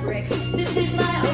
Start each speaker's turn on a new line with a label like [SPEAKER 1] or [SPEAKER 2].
[SPEAKER 1] bricks. This is my